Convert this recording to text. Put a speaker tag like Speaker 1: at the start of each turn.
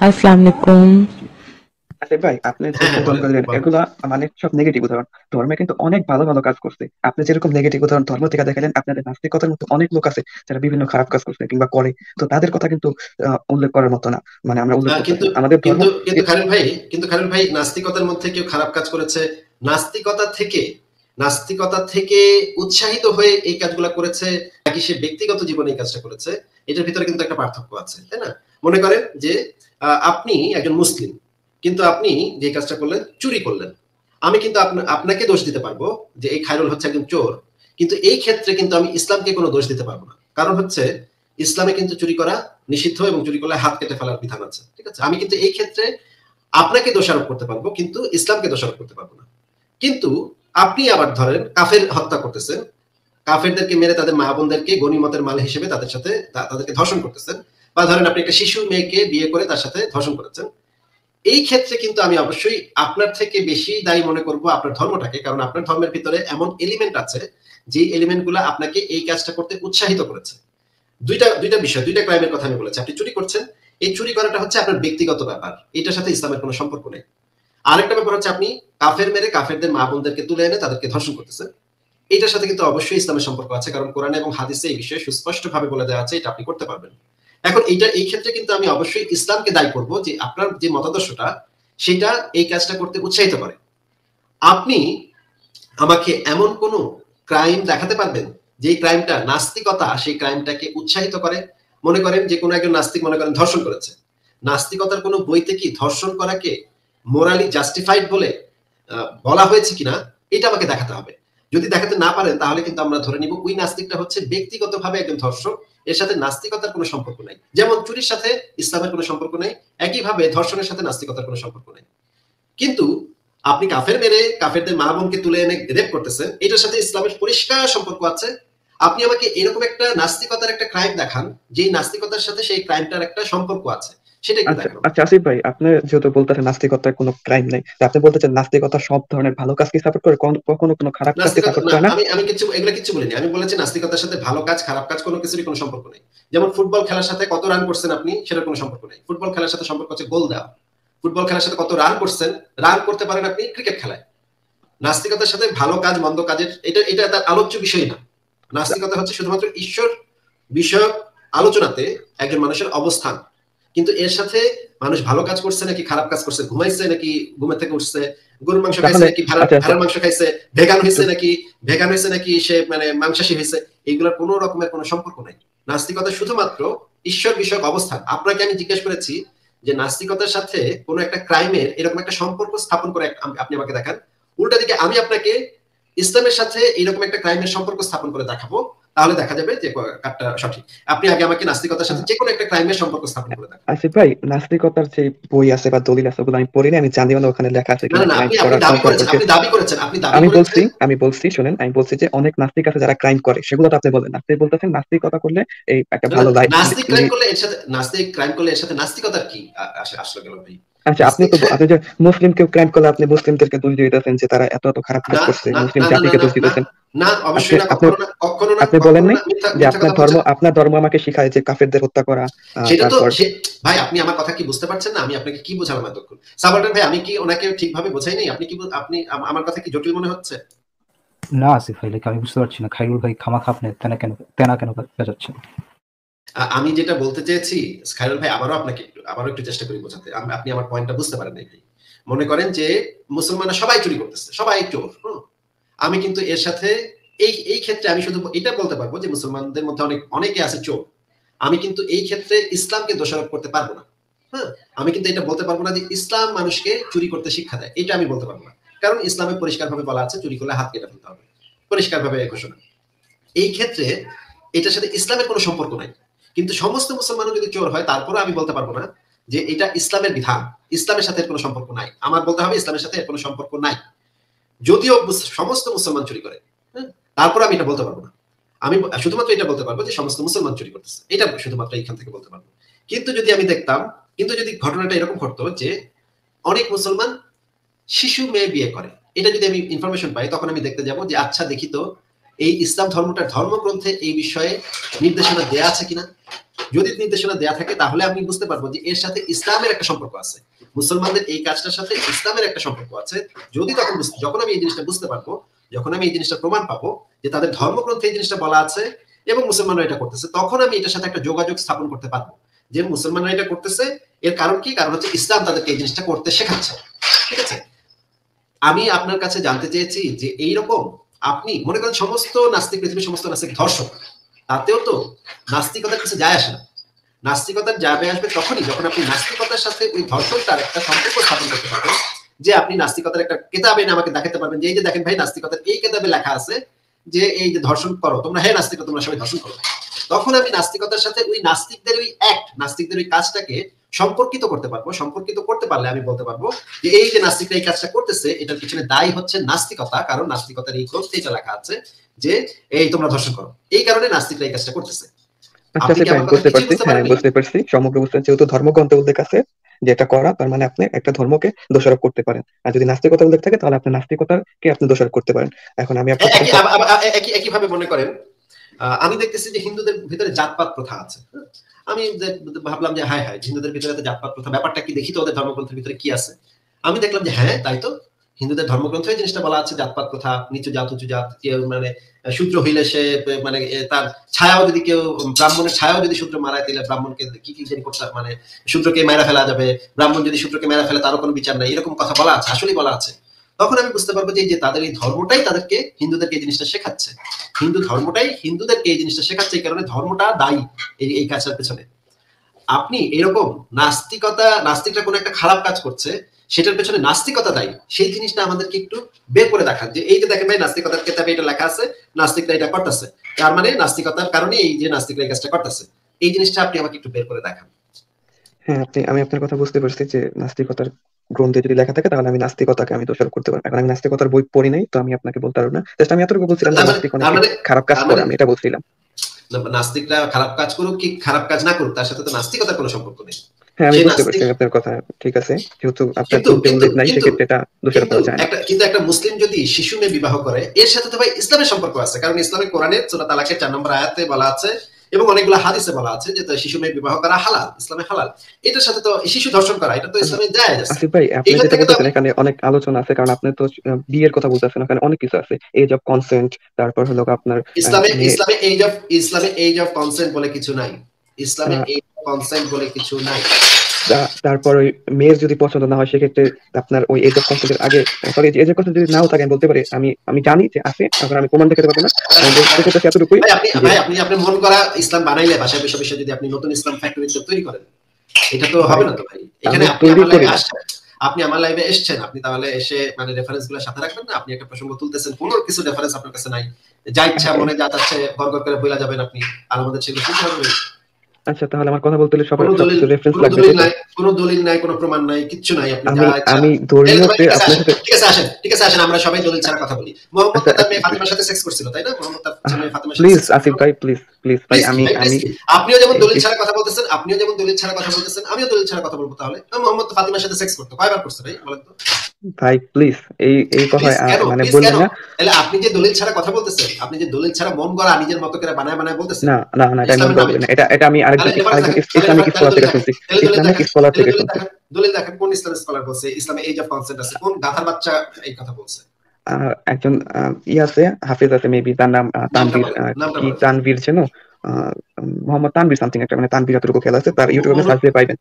Speaker 1: আসসালামু আলাইকুম।
Speaker 2: ভাই আপনি যে
Speaker 3: হ্যাঁ।
Speaker 2: এগুলা মানে সব নেগেটিভ উদাহরণ। ধর্মে কিন্তু অনেক ভালো ভালো কাজ করছে। আপনি যেরকম নেগেটিভ উদাহরণ ধর্ম থেকে দেখালেন আপনাদের নাস্তিকতার মতো অনেক লোক আছে যারা বিভিন্ন খারাপ কাজ করছে কিংবা করে। তো তাদের কথা কিন্তু আহ, উল্লেখ করার মতো না। মানে আমরা উল্লেখ
Speaker 3: কিন্তু
Speaker 2: আমাদের
Speaker 3: কিন্তু কিন্তু খালিল ভাই কিন্তু ভাই নাস্তিকতার মধ্যে কেউ খারাপ কাজ করেছে। নাস্তিকতা থেকে নাস্তিকতা থেকে উৎসাহিত হয়ে এই কাজগুলা করেছে নাকি সে ব্যক্তিগত জীবনে এই কাজটা করেছে এটার ভিতরে কিন্তু একটা পার্থক্য আছে তাই না? মনে করেন যে আপনি একজন মুসলিম, কিন্তু আপনি যে কাজটা করলেন, চুরি করলেন। আমি কিন্তু আপনাকে দোষ দিতে পারব যে এই খায়রুল হচ্ছে একজন চোর, কিন্তু এই ক্ষেত্রে কিন্তু আমি ইসলামকে কোনো দোষ দিতে পারব না। কারণ হচ্ছে, ইসলামে কিন্তু চুরি করা নিষিদ্ধ এবং চুরি করলে হাত কেটে ফেলার বিধান আছে, ঠিক আছে? আমি কিন্তু এই ক্ষেত্রে আপনাকে দোষারোপ করতে পারব, কিন্তু ইসলামকে দোষারোপ করতে পারব না। কিন্তু আপনি আবার ধরেন, কাফের হত্যা করতেছেন, কাফেরদেরকে মেরে তাদের মা বোনদেরকে গনিমতের মাল হিসেবে তাদের সাথে তাদেরকে ধর্ষণ করতেছেন বা ধরেন আপনি একটা শিশু মেয়েকে বিয়ে করে তার সাথে ধর্ষণ করেছেন, এই ক্ষেত্রে কিন্তু আমি অবশ্যই আপনার থেকে বেশি দায়ী মনে করব আপনার ধর্মটাকে, কারণ আপনার ধর্মের ভিতরে এমন এলিমেন্ট আছে যে এলিমেন্টগুলা আপনাকে এই কাজটা করতে উৎসাহিত করেছে। দুইটা দুইটা বিষয়, দুইটা ক্রাইমের কথা আমি বলেছি। আপনি চুরি করছেন, এই চুরি করাটা হচ্ছে আপনার ব্যক্তিগত ব্যাপার, এটার সাথে ইসলামের কোনো সম্পর্ক নেই। আরেকটা ব্যাপার হচ্ছে আপনি কাফের মেরে কাফেরদের মা বোনদেরকে তুলে এনে তাদেরকে ধর্ষণ করতেছেন। এটার সাথে কিন্তু অবশ্যই ইসলামের সম্পর্ক আছে, কারণ কোরআন এবং হাদিসে এই বিষয়ে সুস্পষ্ট ভাবে বলে দেওয়া আছে, এটা আপনি করতে পারবেন। এখন এইটা, এই ক্ষেত্রে কিন্তু আমি অবশ্যই ইসলামকে দায়ী করব যে আপনার যে মতাদর্শটা, সেটা এই কাজটা করতে উৎসাহিত করে। আপনি আমাকে এমন কোন ক্রাইম দেখাতে পারবেন যে ক্রাইমটা নাস্তিকতা, সেই ক্রাইমটাকে উৎসাহিত করে, মনে করেন যে কোনো একজন নাস্তিক মনে করেন ধর্ষণ করেছে। নাস্তিকতার কোনো বইতে কি ধর্ষণ করাকে মোরালি জাস্টিফাইড বলে বলা হয়েছে কিনা, এটা আমাকে দেখাতে হবে। যদি দেখাতে না পারেন, তাহলে কিন্তু আমরা ধরে নিব ওই নাস্তিকটা হচ্ছে ব্যক্তিগতভাবে একজন ধর্ষক এর সাথে নাস্তিকতার কোনো সম্পর্ক নাই। যেমন চুরির সাথে ইসলামের কোনো সম্পর্ক নেই, একইভাবে ধর্ষণের সাথে নাস্তিকতার কোনো সম্পর্ক নেই। কিন্তু আপনি কাফের মেরে কাফেরদের মা বোনকে তুলে এনে রেপ করতেছেন, এটার সাথে ইসলামের পরিষ্কার সম্পর্ক আছে। আপনি আমাকে এরকম একটা নাস্তিকতার একটা ক্রাইম দেখান যে নাস্তিকতার সাথে সেই ক্রাইমটার একটা সম্পর্ক আছে। সেটা
Speaker 2: আচ্ছা আচ্ছা আসিফ ভাই আপনি যেহেতু বলতেছেন নাস্তিকতার কোনো ক্রাইম নেই আপনি বলতেছেন নাস্তিকতা সব ধরনের ভালো কাজকে সাপোর্ট করে? কখনো কোনো খারাপ কাজকে সাপোর্ট করে না?
Speaker 3: আমি আমি কিছু এগুলো কিছু বলিনি। আমি বলেছি নাস্তিকতার সাথে ভালো কাজ খারাপ কাজ কোনো কিছুরই কোনো সম্পর্ক নেই। যেমন ফুটবল খেলার সাথে কত রান করছেন আপনি কোনো সম্পর্ক নেই। ফুটবল খেলার সাথে সম্পর্ক হচ্ছে গোল দেওয়া। ফুটবল খেলার সাথে কত রান করছেন রান করতে পারেন আপনি ক্রিকেট খেলায়। নাস্তিকতার সাথে ভালো কাজ মন্দ কাজের এটা এটা তার আলোচ্য বিষয় না। নাস্তিকতা হচ্ছে শুধুমাত্র ঈশ্বর বিষয়ক আলোচনাতে একজন মানুষের অবস্থান। কিন্তু এর সাথে মানুষ ভালো কাজ করছে নাকি খারাপ কাজ করছে? ঘুমাইছে নাকি ঘুমের থেকে উঠছে? গরুর মাংস খাইছে নাকি ভেড়ার
Speaker 2: আচ্ছা, আচ্ছা।
Speaker 3: মাংস খাইছে? ভেগান হয়েছে নাকি ভেগান হয়েছে নাকি সে মানে মাংসাশী হয়েছে এগুলোর কোনো রকমের কোনো সম্পর্ক নাই। নাস্তিকতা শুধুমাত্র ঈশ্বর বিষয়ক অবস্থান। আপনাকে আমি জিজ্ঞেস করেছি যে নাস্তিকতার সাথে কোনো একটা ক্রাইমের এরকম একটা সম্পর্ক স্থাপন করে আপনি আমাকে দেখান। উল্টা দিকে আমি আপনাকে ইসলামের সাথে এরকম একটা ক্রাইমের সম্পর্ক স্থাপন করে দেখাবো। তাহলে দেখা যাবে যে সঠিক। আপনি আগে আমাকে নাস্তিকতার সাথে যে কোনো একটা ক্রাইমের সম্পর্ক স্থাপন করে দেখান।
Speaker 2: আসিফ ভাই নাস্তিকতার যে বই আছে বা দলিল আছে ওগুলো আমি পড়িনি আমি জানি না ওখানে লেখা আছে
Speaker 3: না না আপনি দাবি করেছেন আপনি দাবি করেছেন আপনি দাবি
Speaker 2: আমি বলছি আমি বলছি শুনেন আমি বলছি যে অনেক নাস্তিক আছে যারা ক্রাইম করে সেগুলো তো আপনি বলেন আপনি বলতেছেন নাস্তিকতা করলে এই একটা ভালো লাইফ
Speaker 3: নাস্তিক ক্রাইম করলে এর সাথে নাস্তিক ক্রাইম করলে এর সাথে নাস্তিকতার কি আসলে গেল ভাই?
Speaker 2: আচ্ছা আপনি তো আপনি যে মুসলিম কেউ ক্রাইম করলে আপনি মুসলিমদেরকে দোষ দিতেছেন যে তারা এত এত খারাপ কাজ করছে মুসলিম জাতিকে দোষ দিতেছেন।
Speaker 3: না অবশ্যই না কখনো না
Speaker 2: আপনি বলেন নাই যে আপনার ধর্ম আপনার ধর্ম আমাকে শিখায় যে কাফেরদের হত্যা করা
Speaker 3: সেটা তো ভাই আপনি আমার কথা কি বুঝতে পারছেন না? আমি আপনাকে কি বোঝালাম এতক্ষণ? সাবাল্টান ভাই আমি কি ওনাকে ঠিকভাবে বোঝাই নাই? আপনি কি আপনি আমার কথা কি জটিল মনে হচ্ছে?
Speaker 4: না আসিফ ভাই আমি বুঝতে পারছি না। খাইরুল ভাই খামা খাপনে তেনা কেন তেনা কেন বেজাচ্ছেন?
Speaker 3: আমি যেটা বলতে চেয়েছি খায়রুল ভাই আবারও আপনাকে একটু আবারও একটু চেষ্টা করি বোঝাতে। আপনি আমার পয়েন্টটা বুঝতে পারেন নাই ভাই। মনে করেন যে মুসলমানরা সবাই চুরি করতেছে সবাই চোর হুম। আমি কিন্তু এর সাথে এই এই ক্ষেত্রে আমি শুধু এটা বলতে পারব যে মুসলমানদের মধ্যে অনেক, অনেকে আছে চোর। আমি কিন্তু এই ক্ষেত্রে ইসলামকে দোষারোপ করতে পারব না। হ্যাঁ? আমি কিন্তু এটা বলতে পারব না যে ইসলাম মানুষকে চুরি করতে শিক্ষা দেয়। এটা আমি বলতে পারব না। কারণ ইসলামে পরিষ্কারভাবে বলা আছে, চুরি করলে হাত কেটে ফেলতে হবে। পরিষ্কারভাবে ঘোষণা। এই ক্ষেত্রে এটার সাথে ইসলামের কোনো সম্পর্ক নাই। কিন্তু সমস্ত মুসলমানও যদি চোর হয় তারপরে আমি বলতে পারব না যে এটা ইসলামের বিধান। ইসলামের সাথে এর কোনো সম্পর্ক নাই। আমার বলতে হবে ইসলামের সাথে এর কোনো সম্পর্ক নাই। যদিও সমস্ত মুসলমান চুরি করে তারপর আমি এটা বলতে পারব না। আমি শুধুমাত্র এটা বলতে পারব যে সমস্ত মুসলমান চুরি করতেছে। এটা শুধুমাত্র এইখান থেকে বলতে পারব। কিন্তু যদি আমি দেখতাম, কিন্তু যদি ঘটনাটা এরকম ঘটতো যে অনেক মুসলমান শিশু মেয়ে বিয়ে করে, এটা যদি আমি ইনফরমেশন পাই, তখন আমি দেখতে যাব যে আচ্ছা দেখি তো, এই ইসলাম ধর্মটার ধর্মগ্রন্থে এই বিষয়ে নির্দেশনা দেয়া আছে কিনা? যদি নির্দেশনা দেয়া থাকে, তাহলে আমি বুঝতে পারব যে এর সাথে ইসলামের একটা সম্পর্ক আছে। মুসলমানদের এই কাজটার সাথে ইসলামের একটা সম্পর্ক আছে। যদি তখন যখন আমি এই জিনিসটা বুঝতে পারব, যখন আমি এই জিনিসটা প্রমাণ পাবো যে তাদের ধর্মগ্রন্থে এই জিনিসটা বলা আছে এবং মুসলমানরা এটা করতেছে, তখন আমি এটার সাথে একটা যোগাযোগ স্থাপন করতে পারব যে মুসলমানরা এটা করতেছে। এর কারণ কি? কারণ হচ্ছে ইসলাম তাদেরকে এই জিনিসটা করতে শেখাচ্ছে। ঠিক আছে? আমি আপনার কাছে জানতে চেয়েছি যে এইরকম আপনি, মনে করেন সমস্ত নাস্তিক পৃথিবীর সমস্ত নাস্তিক ধর্ষক। তাতেও তো নাস্তিকতার কিছু যায় আসে না। নাস্তিকতার যাবে আসবে তখনই যখন আপনি নাস্তিকতার সাথে ওই ধর্ষণটার একটা সম্পর্ক স্থাপন করতে পারবেন, যে আপনি নাস্তিকতার একটা কেতাবে এনে আমাকে দেখাতে পারবেন, যে এই যে দেখেন ভাই নাস্তিকতার এই কেতাবে লেখা আছে যে এই যে ধর্ষণ করো, তোমরা হ্যাঁ নাস্তিকতা তোমরা সবাই ধর্ষণ করো। তখন আমি নাস্তিকতার সাথে ওই নাস্তিকদের ওই অ্যাক্ট নাস্তিকদের ওই কাজটাকে সম্পর্কিত করতে পারব সম্পর্কিত করতে পারলে আমি বলতে পারব যে এই যে নাস্তিকরা এই কাজটা করতেছে এটার পিছনে দায়ী হচ্ছে নাস্তিকতা কারণ নাস্তিকতার এই গ্রন্থে এটা লেখা আছে যে এই তোমরা ধর্ষণ করো এই কারণে নাস্তিকরা এই কাজটা করতেছে
Speaker 2: আচ্ছা বুঝতে পারছি হ্যাঁ বুঝতে পারছি সমগ্র বুঝতে যেহেতু ধর্মগ্রন্থে উল্লেখ আছে যেটা করা তার মানে আপনি একটা ধর্মকে দোষারোপ করতে পারেন আর যদি নাস্তিকতা উল্লেখ থাকে তাহলে আপনি নাস্তিকতাকে আপনি দোষারোপ করতে পারেন এখন আমি
Speaker 3: মনে করেন আহ, আমি দেখতেছি যে হিন্দুদের ভিতরে জাতপাত প্রথা আছে হ্যাঁ? আমি ভাবলাম যে, হায় হায়, হিন্দুদের ভিতরে তো জাতপাত প্রথা, ব্যাপারটা কি? দেখি তো ওদের ধর্মগ্রন্থের ভিতরে কি আছে। আমি দেখলাম যে হ্যাঁ তাই তো। হিন্দুদের ধর্মগ্রন্থে জিনিসটা বলা আছে, জাতপাত প্রথা, নিচু জাত, উঁচু জাত মানে শূদ্র হইলে সে মানে তার ছায়াও যদি কেউ, ব্রাহ্মণের ছায়াও যদি শূদ্র মারায় তাহলে ব্রাহ্মণকে কি কি জানি করতে মানে শূদ্রকে মেরা ফেলা যাবে, ব্রাহ্মণ যদি শূদ্রকে মেরা ফেলে, তারও কোনো বিচার নাই, এরকম কথা বলা আছে, আসলেই বলা আছে। তখন আমি বুঝতে পারব যে তাদের এই ধর্মটাই তাদেরকে হিন্দুদেরকে এই জিনিসটা শেখাচ্ছে। হিন্দু ধর্মটাই হিন্দুদেরকে এই জিনিসটা শেখাচ্ছে এই কারণে ধর্মটা দায়ী এই এই কাজটার পেছনে। আপনি এরকম নাস্তিকতা নাস্তিকটা কোনো একটা খারাপ কাজ করছে, সেটার পেছনে নাস্তিকতা দায়ী। সেই জিনিসটা আমাদেরকে একটু বের করে দেখান যে এই যে দেখেন ভাই, নাস্তিকতার কেতাবে এটা লেখা আছে, নাস্তিকরা এটা করতেছে। তার মানে নাস্তিকতার কারণে এই যে নাস্তিকরা এই কাজটা করতেছে। এই জিনিসটা আপনি আমাকে একটু বের করে দেখান।
Speaker 2: হ্যাঁ আপনি, আমি আপনার কথা বুঝতে পারছি যে নাস্তিকতার গ্রন্থে যদি লেখা থাকে তাহলে আমি নাস্তিকতাকে আমি দোষারোপ করতে পারব এখন আমি নাস্তিকতার বই পড়ি নাই তো আমি আপনাকে বলতে পারব না। জাস্ট আমি এতটুকু বলছিলাম
Speaker 3: মানে-
Speaker 2: নাস্তিক
Speaker 3: মানে-
Speaker 2: খারাপ কাজ করে
Speaker 3: মানে-
Speaker 2: আমি এটা বলছিলাম
Speaker 3: নাস্তিকরা খারাপ কাজ করুক কি খারাপ কাজ না করুক তার সাথে তো নাস্তিকতার কোনো সম্পর্ক নেই।
Speaker 2: হ্যাঁ আমি বুঝতে পারছি আপনার কথা ঠিক আছে। যেহেতু আপনার
Speaker 3: কিন্তু-
Speaker 2: নাই সেক্ষেত্রে এটা দোষারোপ করা যায়
Speaker 3: কিন্তু একটা মুসলিম যদি শিশু মেয়ে বিবাহ করে এর সাথে তো ভাই ইসলামের সম্পর্ক আছে। কারণ ইসলামের কোরআনে সূরা তালাকের চার নম্বর আয়াতে বলা আছে এবং অনেকগুলো হাদিসে বলা আছে যে শিশু মেয়ে বিবাহ করা হালাল ইসলামে হালাল। এটার সাথে তো শিশু ধর্ষণ করা এটা তো ইসলামে যায়
Speaker 2: ভাই আপনি যেটা বলতেছেন এখানে অনেক আলোচনা আছে কারণ আপনি তো বিয়ের কথা বলতেছেন ওখানে অনেক কিছু আছে। এজ অফ কনসেন্ট তারপর হলো আপনার
Speaker 3: ইসলামে ইসলামে এজ অফ ইসলামে এজ অফ কনসেন্ট বলে কিছু নাই। ইসলামে। এজ অফ কনসেন্ট বলে কিছু নাই।
Speaker 2: তারপর ওই মেয়ের যদি পছন্দ না হয় সেক্ষেত্রে আপনার ওই এজ অফ কনসেন্টের আগে সরি এজ অফ কনসেন্ট যদি নাও থাকে আমি বলতে পারি আমি আমি জানি যে আছে এখন আমি প্রমাণ দেখাতে পারব না। আমি বলতে চাইতেছি এতটুকুই।
Speaker 3: ভাই আপনি আপনি আপনি মন করা ইসলাম বানাইলে বাসায় বসে বসে যদি আপনি নতুন ইসলাম ফ্যাক্টরি তৈরি করেন এটা তো হবে না তো ভাই। এখানে আপনি আমার লাইভে
Speaker 2: করি।
Speaker 3: আসছেন আপনি আমার লাইভে এসেছেন আপনি তাহলে এসে মানে রেফারেন্সগুলো সাথে রাখবেন না? আপনি একটা প্রসঙ্গ তুলতেছেন কোনো কিছু রেফারেন্স আপনার কাছে নাই। যা ইচ্ছা মনে যা চাচ্ছে গড়গড় করে বইলা যাবেন আপনি আর আমাদের সেগুলো শুনতে হবে।
Speaker 2: আচ্ছা তাহলে আমার কথা বলতে হলে সবার
Speaker 3: কোনো দলিল
Speaker 2: রেফারেন্স লাগবে
Speaker 3: কোনো দলিল নাই কোনো প্রমাণ নাই কিচ্ছু নাই আপনি
Speaker 2: আমি
Speaker 3: যা ইচ্ছা।
Speaker 2: আমি
Speaker 3: এই
Speaker 2: ধর্মীয়তে
Speaker 3: তো ভাই, ঠিক আছে,
Speaker 2: আপনার
Speaker 3: আসেন,
Speaker 2: সাথে
Speaker 3: ঠিক আছে আসেন ঠিক আছে আসেন আমরা সবাই দলিল ছাড়া কথা বলি। মোহাম্মদ
Speaker 2: আচ্ছা,
Speaker 3: তার মেয়ে ফাতিমার সাথে সেক্স করছিল তাই না? মোহাম্মদ তার মেয়ে ফাতিমার সাথে
Speaker 2: প্লিজ আসিফ ভাই প্লিজ প্লিজ ভাই আমি আমি
Speaker 3: আপনিও যেমন দলিল ছাড়া কথা বলতেছেন আপনিও যেমন দলিল ছাড়া কথা বলতেছেন আমিও দলিল ছাড়া কথা বলব তাহলে। মোহাম্মদ ফাতিমার সাথে সেক্স করতে কয়বার করছে ভাই বলেন তো?
Speaker 2: ভাই প্লিজ এই এই কথা মানে বললেন না?
Speaker 3: তাহলে আপনি যে দলিল ছাড়া কথা বলতেছেন আপনি যে দলিল ছাড়া মন গড়া নিজের মতো করে বানায় বানায় বলতেছেন
Speaker 2: না না না এটা মনে না। এটা এটা আমি আরেকজন আরেকজন ইসলামিক স্কলার থেকে শুনছি। ইসলামিক স্কলার থেকে শুনছি।
Speaker 3: দলিল দেখেন কোন ইসলামিক স্কলার বলছে ইসলামে এজ অফ কনসেন্ট আছে কোন গাধার বাচ্চা এই কথা বলছে।
Speaker 2: একজন ই আছে হাফিজ আছে মেবি তার নাম তানভীর কি তানভীর যেন? মোহাম্মদ তানভীর সামথিং একটা মানে তানভীর এতটুকু খেলা আছে তার ইউটিউবে সার্চ দিয়ে পাইবেন।